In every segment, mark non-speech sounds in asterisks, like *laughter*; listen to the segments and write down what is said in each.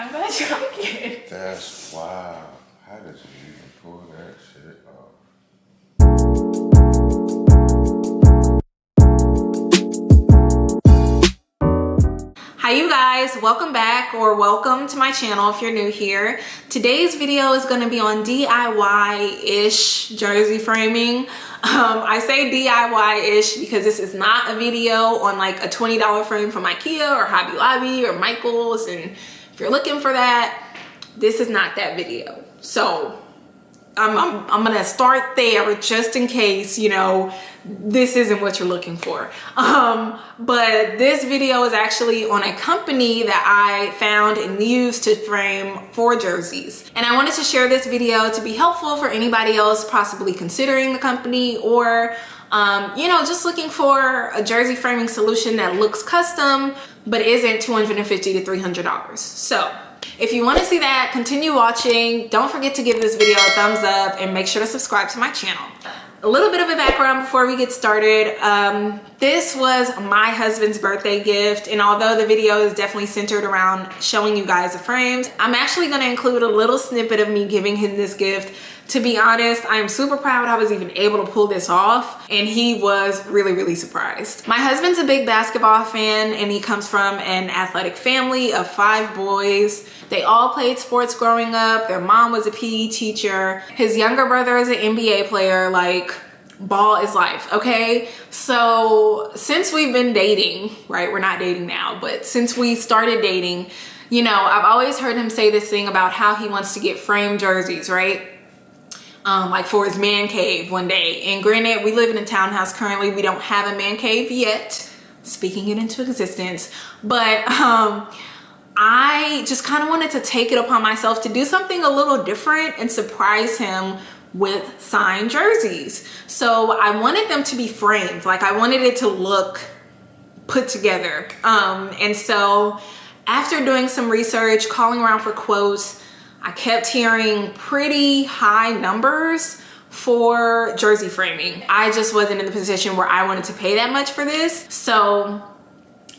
I'm glad you like it. That's wow. How did you even pull that shit off? Hi you guys, welcome back or welcome to my channel if you're new here. Today's video is gonna be on DIY-ish jersey framing. Um, I say DIY-ish because this is not a video on like a $20 frame from Ikea or Hobby Lobby or Michaels and if you're looking for that, this is not that video. So I'm, I'm, I'm, gonna start there just in case, you know, this isn't what you're looking for. *laughs* Um, but this video is actually on a company that I found and used to frame for jerseys. And I wanted to share this video to be helpful for anybody else possibly considering the company or um, you know, just looking for a jersey framing solution that looks custom, but isn't 250 to $300. So if you want to see that, continue watching. Don't forget to give this video a thumbs up and make sure to subscribe to my channel. A little bit of a background before we get started. Um, this was my husband's birthday gift and although the video is definitely centered around showing you guys the frames, I'm actually going to include a little snippet of me giving him this gift to be honest, I am super proud I was even able to pull this off and he was really, really surprised. My husband's a big basketball fan and he comes from an athletic family of five boys. They all played sports growing up. Their mom was a PE teacher. His younger brother is an NBA player. Like, ball is life, okay? So since we've been dating, right? We're not dating now, but since we started dating, you know, I've always heard him say this thing about how he wants to get framed jerseys, right? Um, like for his man cave one day. And granted, we live in a townhouse currently. We don't have a man cave yet, speaking it into existence. But um, I just kind of wanted to take it upon myself to do something a little different and surprise him with signed jerseys. So I wanted them to be framed. Like I wanted it to look put together. Um, and so after doing some research, calling around for quotes, I kept hearing pretty high numbers for jersey framing. I just wasn't in the position where I wanted to pay that much for this. So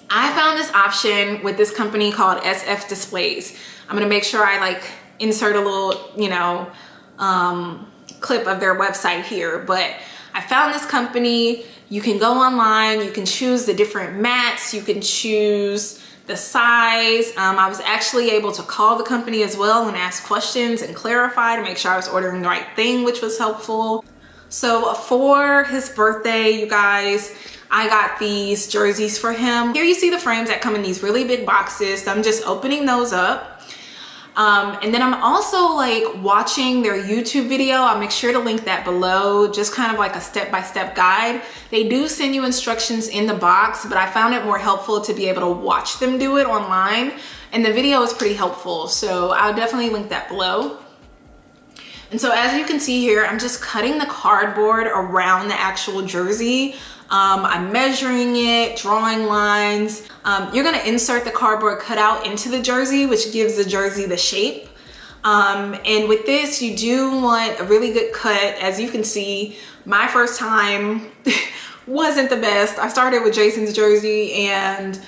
I found this option with this company called SF Displays. I'm gonna make sure I like insert a little, you know, um, clip of their website here, but I found this company. You can go online, you can choose the different mats, you can choose the size. Um, I was actually able to call the company as well and ask questions and clarify to make sure I was ordering the right thing, which was helpful. So for his birthday, you guys, I got these jerseys for him. Here you see the frames that come in these really big boxes. So I'm just opening those up. Um, and then I'm also like watching their YouTube video. I'll make sure to link that below, just kind of like a step-by-step -step guide. They do send you instructions in the box, but I found it more helpful to be able to watch them do it online. And the video is pretty helpful, so I'll definitely link that below. And so as you can see here, I'm just cutting the cardboard around the actual jersey. Um, I'm measuring it, drawing lines. Um, you're gonna insert the cardboard cutout into the jersey, which gives the jersey the shape. Um, and with this, you do want a really good cut. As you can see, my first time *laughs* wasn't the best. I started with Jason's jersey and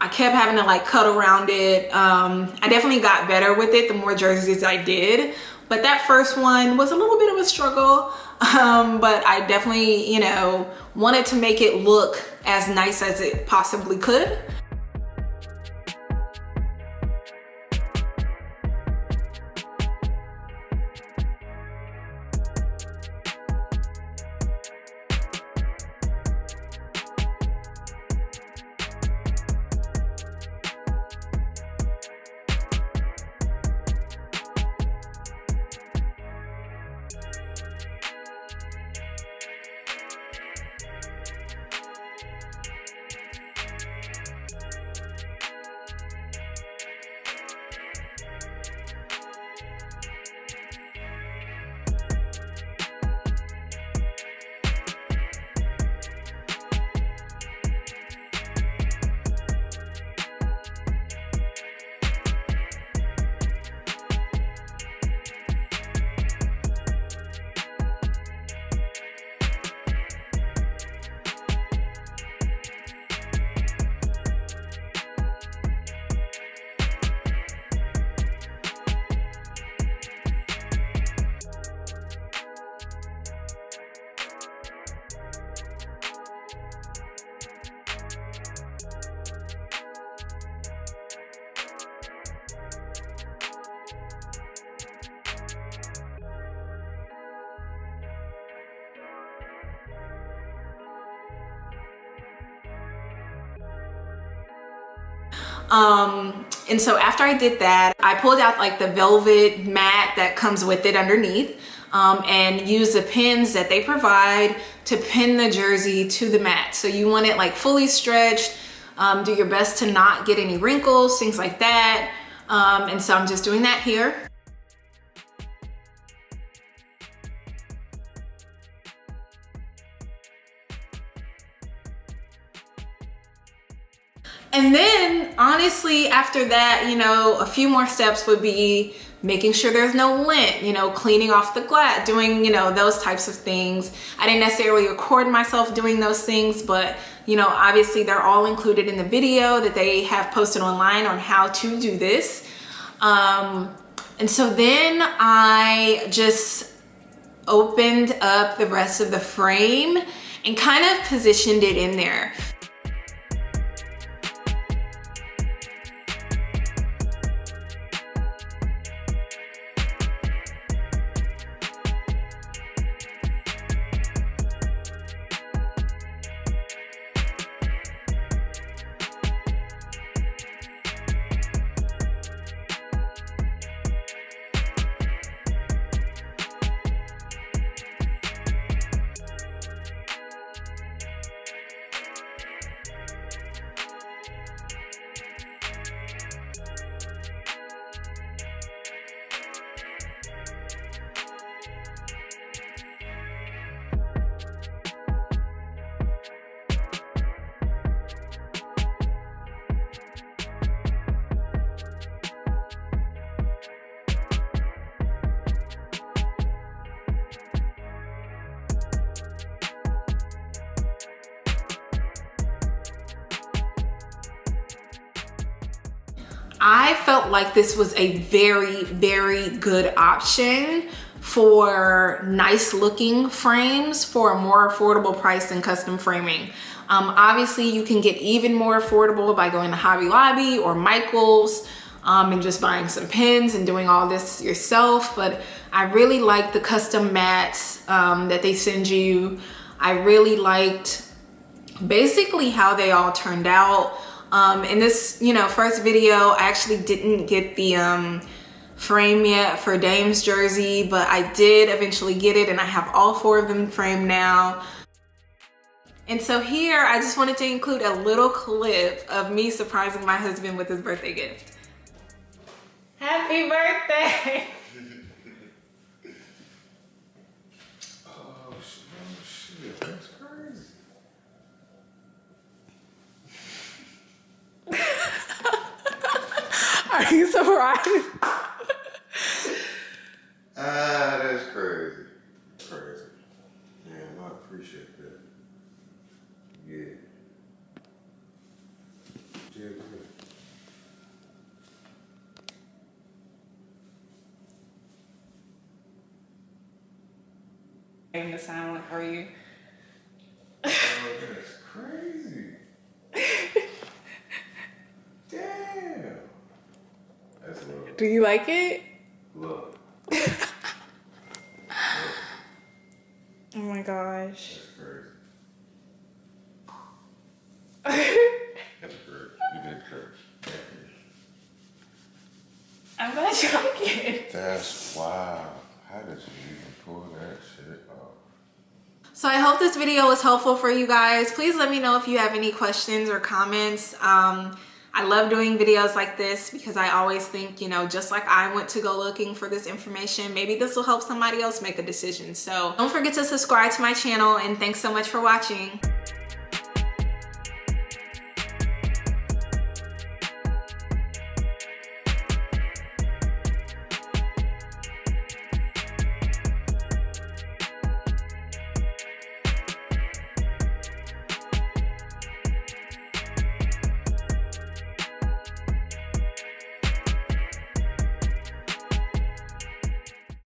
I kept having to like cut around it. Um, I definitely got better with it the more jerseys I did. But that first one was a little bit of a struggle. *laughs* Um, but I definitely, you know, wanted to make it look as nice as it possibly could. Um, and so after I did that, I pulled out like the velvet mat that comes with it underneath um, and use the pins that they provide to pin the jersey to the mat. So you want it like fully stretched, um, do your best to not get any wrinkles, things like that. Um, and so I'm just doing that here. And then honestly, after that, you know, a few more steps would be making sure there's no lint, you know, cleaning off the glass, doing, you know, those types of things. I didn't necessarily record myself doing those things, but, you know, obviously they're all included in the video that they have posted online on how to do this. Um, and so then I just opened up the rest of the frame and kind of positioned it in there. I felt like this was a very, very good option for nice looking frames for a more affordable price than custom framing. Um, obviously, you can get even more affordable by going to Hobby Lobby or Michael's um, and just buying some pins and doing all this yourself. But I really like the custom mats um, that they send you. I really liked basically how they all turned out. Um, in this, you know, first video, I actually didn't get the um, frame yet for Dame's jersey, but I did eventually get it and I have all four of them framed now. And so here, I just wanted to include a little clip of me surprising my husband with his birthday gift. Happy birthday! *laughs* Oh, shit, that's crazy. Are you *laughs* surprised? Ah, that's crazy. Crazy. Damn, I appreciate that. Yeah. Yeah, good. In the silent are you. Oh, that's crazy. Damn. That's love. Do you like it? Love. *laughs* Oh my gosh. That's crazy. *laughs* That's great. You did great. I'm glad you like it. That's wow. How did you even pull that shit off? So I hope this video was helpful for you guys. Please let me know if you have any questions or comments. Um, I love doing videos like this because I always think, you know, just like I went to go looking for this information, maybe this will help somebody else make a decision. So don't forget to subscribe to my channel and thanks so much for watching.